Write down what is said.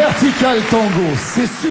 Vertical Tango, c'est sûr.